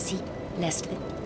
Si, lest the...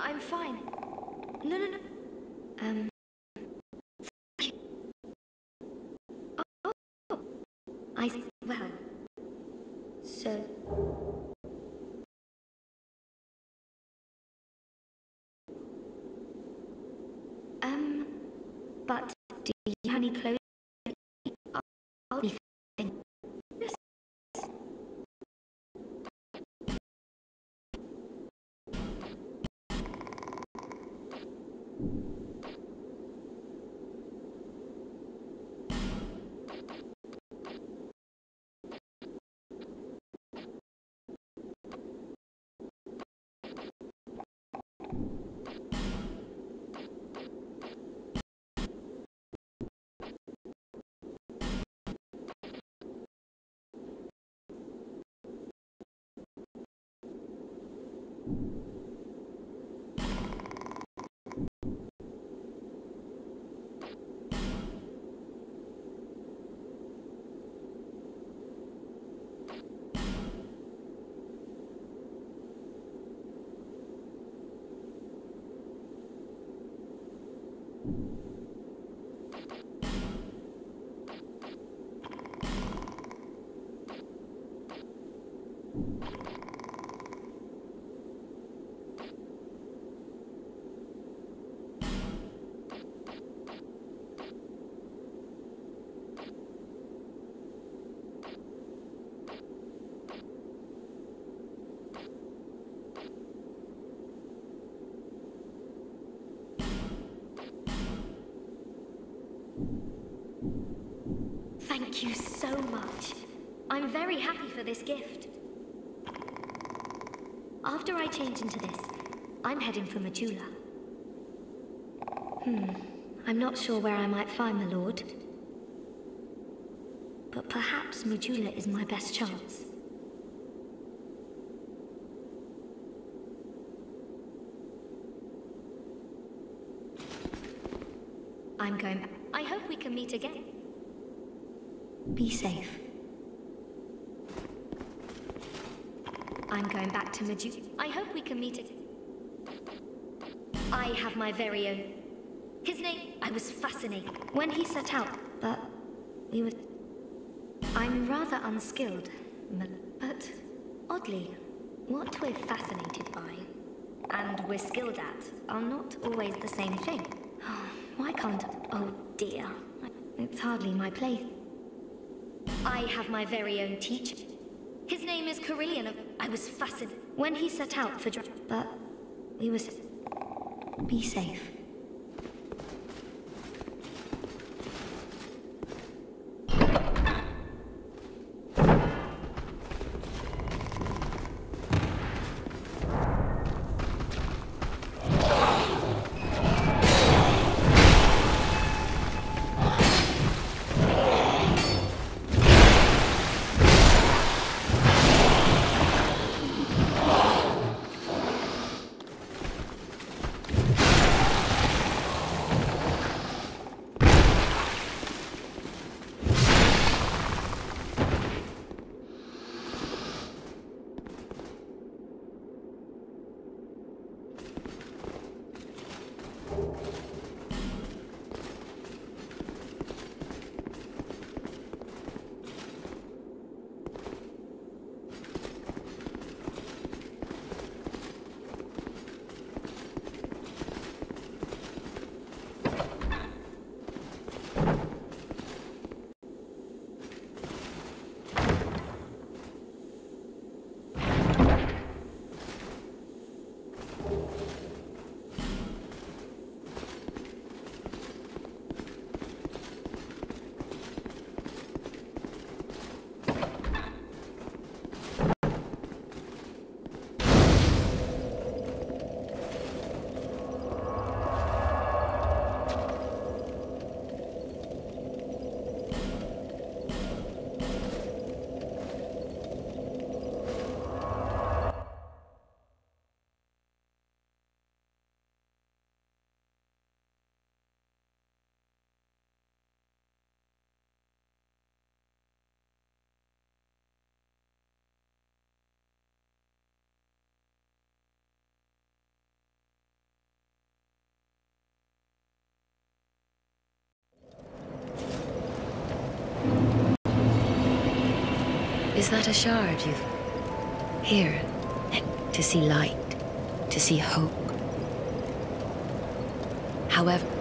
I'm fine. No, no, no. Um. Oh, oh. I. Well. So. Um. But do you have any clothes? I'll be fine. Yes. Thank you so much. I'm very happy for this gift. After I change into this, I'm heading for Majula. Hmm. I'm not sure where I might find the Lord. But perhaps Majula is my best chance. I'm going. I hope we can meet again. Be safe. I'm going back to Maju. I hope we can meet again. I have my very own. His name, I was fascinated when he set out, but we were. I'm rather unskilled, but oddly, what we're fascinated by and we're skilled at are not always the same thing. Why can't. Oh dear. It's hardly my place. I have my very own teacher. His name is Carhillion. I was fascinated when he set out for. But we was. Be safe. Is that a shard you've... Here, to see light, to see hope. However...